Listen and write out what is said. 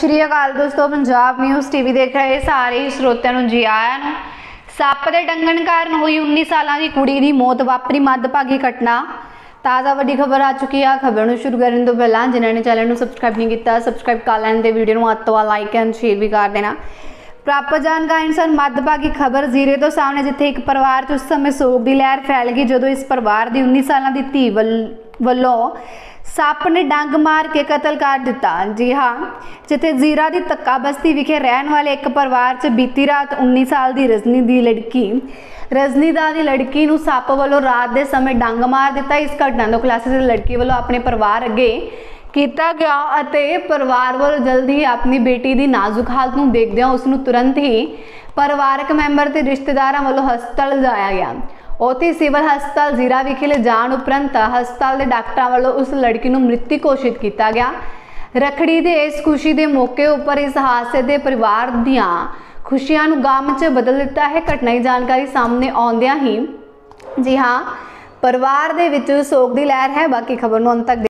ਸ਼੍ਰੀ ਅਕਾਲ ਦੋਸਤੋ, Punjab news TV ਦੇਖ ਰਹੇ ਸਾਰੇ ਹੀ ਸਰੋਤਿਆਂ ਨੂੰ ਜੀ ਆਇਆਂ ਨੂੰ। ਸੱਪ ਦੇ ਡੰਗਣ ਕਾਰਨ ਹੋਈ 19 ਸਾਲਾਂ ਦੀ ਕੁੜੀ ਦੀ ਮੌਤ, ਵਾਪਰੀ ਮੱਦਭਾਗੀ ਘਟਨਾ। ਤਾਜ਼ਾ ਵੱਡੀ ਖਬਰ ਆ ਚੁੱਕੀ ਆ, ਖਬਰ ਨੂੰ ਸ਼ੁਰੂ ਕਰਨ ਤੋਂ ਪਹਿਲਾਂ ਜਿਨ੍ਹਾਂ ਨੇ ਚੈਨਲ ਨੂੰ ਸਬਸਕ੍ਰਾਈਬ ਨਹੀਂ ਕੀਤਾ ਸਬਸਕ੍ਰਾਈਬ ਕਰ ਲੈਣ ਤੇ ਵੀਡੀਓ ਨੂੰ ਹੱਥ ਤੋਂ ਲਾਈਕ ਐਂਡ ਸ਼ੇਅਰ ਵੀ ਕਰ ਦੇਣਾ। ਪ੍ਰਾਪਤ ਜਾਣਕਾਰੀ ਅਨੁਸਾਰ ਮੱਦਭਾਗੀ ਖਬਰ ਜ਼ੀਰੇ ਤੋਂ ਸਾਹਮਣੇ, ਜਿੱਥੇ ਇੱਕ ਪਰਿਵਾਰ 'ਚ ਉਸ ਸਮੇਂ ਸੋਗ ਦੀ ਲਹਿਰ ਫੈਲ ਗਈ, ਜਦੋਂ ਇਸ ਪਰਿਵਾਰ ਦੀ 19 ਸਾਲਾਂ ਦੀ ਧੀ ਵੱਲ- ਵੱਲੋਂ ਸੱਪ ਨੇ ਡੰਗ ਮਾਰ ਕੇ ਕਤਲ ਕਰ ਦਿੱਤਾ। ਜੀ ਹਾਂ, ਜਿੱਥੇ ਜ਼ੀਰਾ ਦੀ ਤੱਕਾ ਬਸਤੀ ਵਿਖੇ ਰਹਿਣ ਵਾਲੇ ਇੱਕ ਪਰਿਵਾਰ 'ਚ ਬੀਤੀ ਰਾਤ 19 ਸਾਲ ਦੀ ਰਜਨੀ ਦੀ ਲੜਕੀ, ਰਜਨੀ ਦਾ ਦੀ ਲੜਕੀ ਨੂੰ ਸੱਪ ਵੱਲੋਂ ਰਾਤ ਦੇ ਸਮੇਂ ਡੰਗ ਮਾਰ ਦਿੱਤਾ। ਇਸ ਘਟਨਾ ਤੋਂ ਖੁਲਾਸੇ ਦੀ ਲੜਕੀ ਵੱਲੋਂ ਆਪਣੇ ਪਰਿਵਾਰ ਅੱਗੇ ਕੀਤਾ ਗਿਆ ਅਤੇ ਪਰਿਵਾਰ ਵੱਲੋਂ ਜਲਦੀ ਹੀ ਆਪਣੀ ਬੇਟੀ ਦੀ ਨਾਜ਼ੁਕ ਹਾਲਤ ਨੂੰ ਦੇਖਦਿਆਂ ਉਸ ਨੂੰ ਤੁਰੰਤ ਹੀ ਪਰਿਵਾਰਕ ਮੈਂਬਰ ਤੇ ਰਿਸ਼ਤੇਦਾਰਾਂ ਵੱਲੋਂ ਹਸਪਤਾਲ ਲਿਜਾਇਆ ਗਿਆ। ਉੱਥੇ ਸਿਵਲ ਹਸਪਤਾਲ ਜ਼ੀਰਾ ਵਿਖੇ ਲਿਜਾਣ ਉਪਰੰਤ ਹਸਪਤਾਲ ਦੇ ਡਾਕਟਰਾਂ ਵੱਲੋਂ ਉਸ ਲੜਕੀ ਨੂੰ ਮ੍ਰਿਤਕ ਘੋਸ਼ਿਤ ਕੀਤਾ ਗਿਆ। ਰਖੜੀ ਦੇ ਇਸ ਖੁਸ਼ੀ ਦੇ ਮੌਕੇ ਉੱਪਰ ਇਸ ਹਾਦਸੇ ਦੇ ਪਰਿਵਾਰ ਦੀਆਂ ਖੁਸ਼ੀਆਂ ਨੂੰ ਗਮ 'ਚ ਬਦਲ ਦਿੱਤਾ ਹੈ। ਘਟਨਾ ਦੀ ਜਾਣਕਾਰੀ ਸਾਹਮਣੇ ਆਉਂਦਿਆਂ ਹੀ ਜੀ ਹਾਂ, ਪਰਿਵਾਰ ਦੇ ਵਿੱਚ ਸੋਗ ਦੀ ਲਹਿਰ ਹੈ। ਬਾਕੀ ਖਬਰ ਨੂੰ ਅੰਤ ਤੱਕ